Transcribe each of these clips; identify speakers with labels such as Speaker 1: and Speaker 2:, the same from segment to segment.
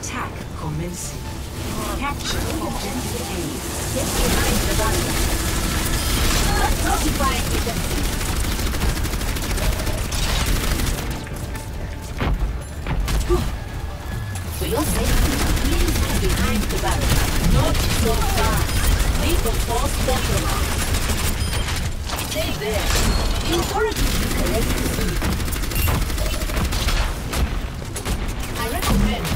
Speaker 1: Attack commencing. Capture objective A.
Speaker 2: Get behind the barrier. Notifying the For your safety, please behind the barrier. Not so fast. Leave the bottom. Stay there. The speed. I recommend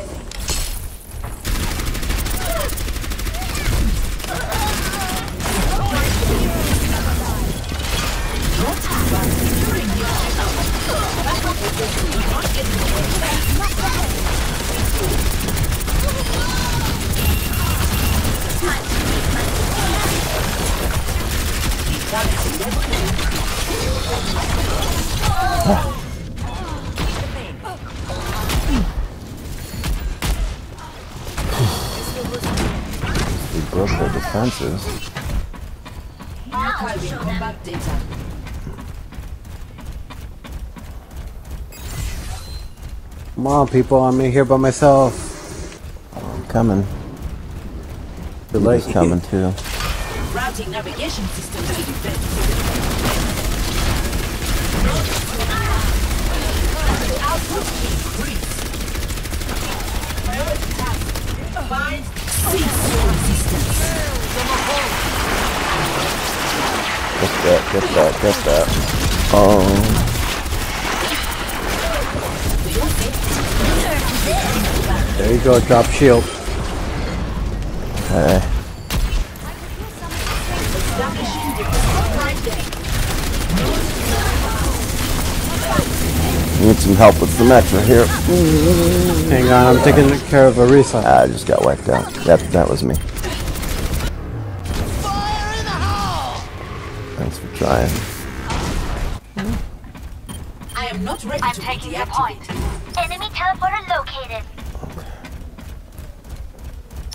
Speaker 3: We broke their defenses.
Speaker 2: Archiving combat data.
Speaker 4: Come on, people. I'm in here by myself.
Speaker 3: Oh, I'm coming. The
Speaker 4: light's
Speaker 3: coming too.
Speaker 2: Routing navigation system to defense. Output increase. Find cease resistance.
Speaker 3: Get that, get that, get that. Oh,
Speaker 4: There you go. Drop shield.
Speaker 3: okay. Need some help with some extra here.
Speaker 4: Hang on. I'm taking care of Orisa.
Speaker 3: Ah, I just got wiped out. That that was me. Thanks for trying.
Speaker 2: I am not ready
Speaker 5: I'm
Speaker 2: to
Speaker 5: taking the point. Enemy teleporter located.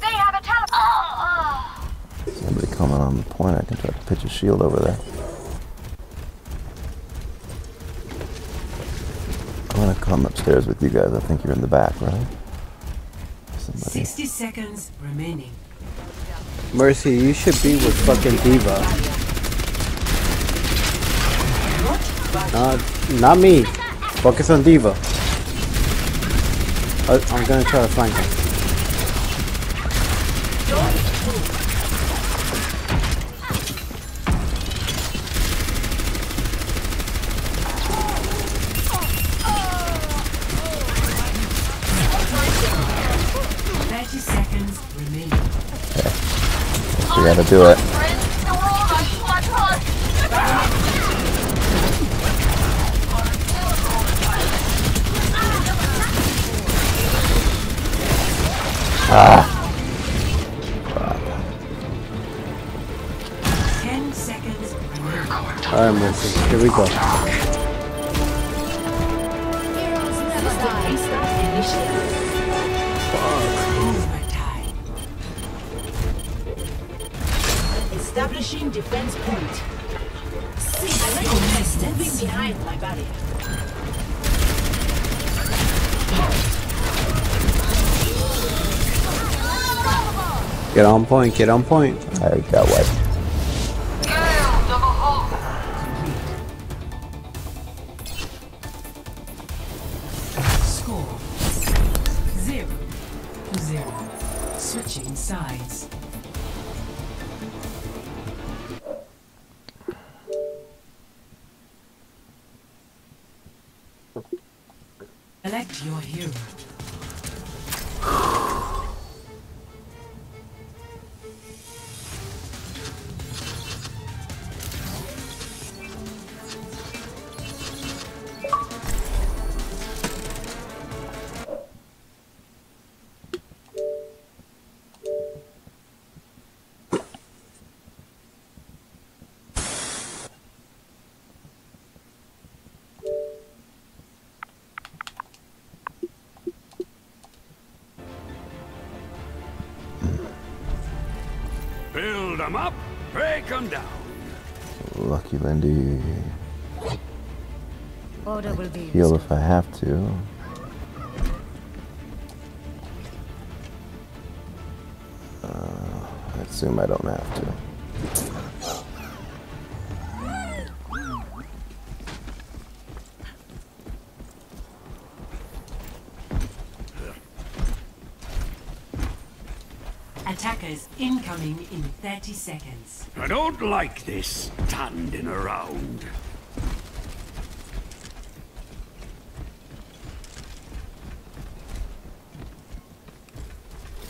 Speaker 5: They have a teleporter. Oh,
Speaker 3: Somebody coming on the point. I can try to pitch a shield over there. I'm gonna come upstairs with you guys. I think you're in the back, right? Somebody.
Speaker 1: 60 seconds remaining.
Speaker 4: Mercy, you should be with fucking D.Va. Uh, not me. Focus on D.Va. I, I'm gonna try to flank her.
Speaker 3: We gotta do it.
Speaker 5: friends, the world on one plus.
Speaker 1: Ten seconds.
Speaker 4: Alright, Mercy. Here we go.
Speaker 2: System Establishing defense point. See, I recommend moving behind my barrier.
Speaker 4: Get on point. Get on point.
Speaker 3: I got wiped.
Speaker 1: Score. Zero to zero. Switching sides.
Speaker 6: Build 'em up, break 'em down.
Speaker 3: Lucky Lindy.
Speaker 7: Order will be
Speaker 3: Heal if I have to. Uh, I assume I don't have to.
Speaker 1: Attackers incoming in 30 seconds.
Speaker 6: I don't like this standing around.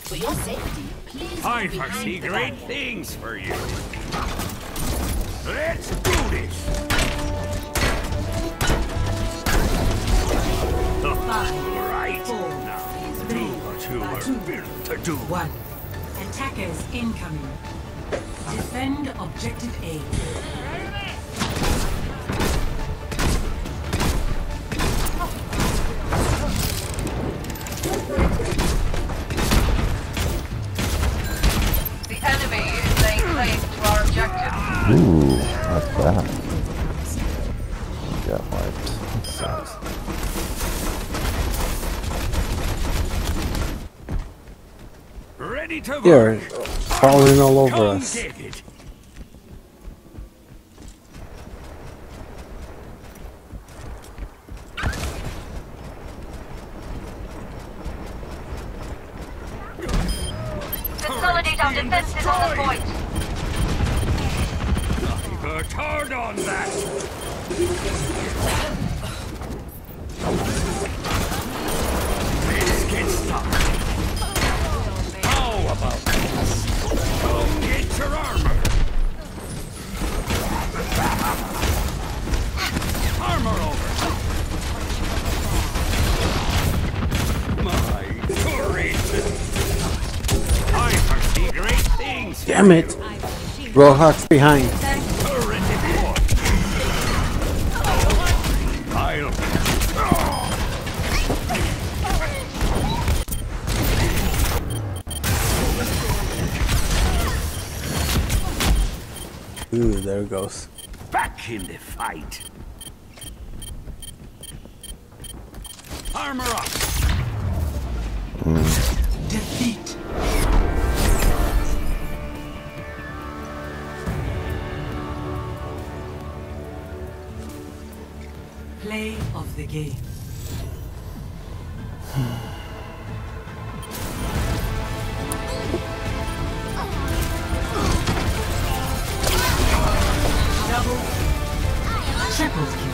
Speaker 2: For your safety, please
Speaker 6: I
Speaker 2: stay behind
Speaker 6: foresee
Speaker 2: the
Speaker 6: great
Speaker 2: barrier.
Speaker 6: things for you. Let's do this.
Speaker 1: Five,
Speaker 6: Right
Speaker 1: four,
Speaker 6: now, do what you were built to do.
Speaker 1: one. Attackers incoming. Defend objective A.
Speaker 8: The enemy is laying claim to our objective.
Speaker 3: Ooh, that's bad.
Speaker 4: You're
Speaker 6: work.
Speaker 4: falling all over
Speaker 6: Come
Speaker 4: us.
Speaker 6: get it.
Speaker 5: Consolidate our defenses on the point.
Speaker 6: Worked hard on that. Let's get started. About get your armor. Armor over. My turret. I foresee great things.
Speaker 4: Damn it. Roadhog's behind. There it goes.
Speaker 6: Back in the fight. Armor up.
Speaker 1: Defeat. Play of the game. Triple kill.